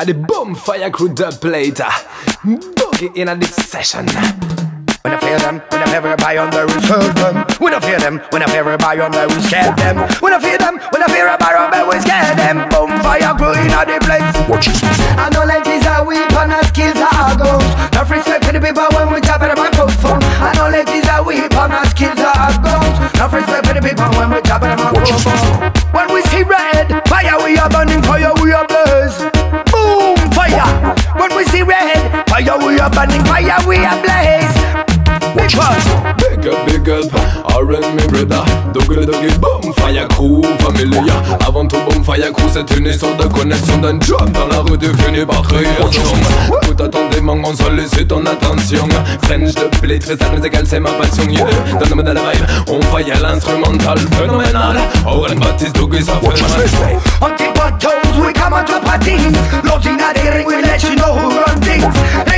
At the Boom Faya crew dub later. Boogie in a this session. When I fear them, when I fear everybody on the roof, hurt them. When I fear them, when I fear everybody on the roof, scare them. When I fear them, when I fear everybody on the roof, scare them. Boom Faya crew in a the place. Watch this. And knowledge is a weapon and skills are goals. Enough respect for the people when we tap at the microphone. And knowledge is a weapon and skills are goals. Enough respect for the people when we tap at the microphone. Doggy Doggy Bonfire Crew Familia Avant tout Bonfire Crew c'est une histoire de connexion d'un job Dans la rue tu finis par son Écoute attentivement on sollicite ton attention. French de play, très simple musical c'est ma passion. Yeah. Donne-moi de la vibe, on faille à l'instrumental Phénoménal. Owen Baptiste Doggy ça fait mal on tip our toes we come on top of things. Loading at the ring we let you know who run things.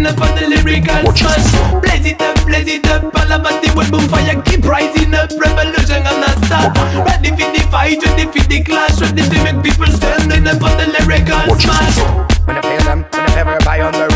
enough of the lyrical smash Blaze it up, blaze it up, all about the web on fire Keep rising up, revolution gonna start Ready for the fight, ready for the clash Ready to make people stand enough of the lyrical smash. When I feel them, when I ever buy on the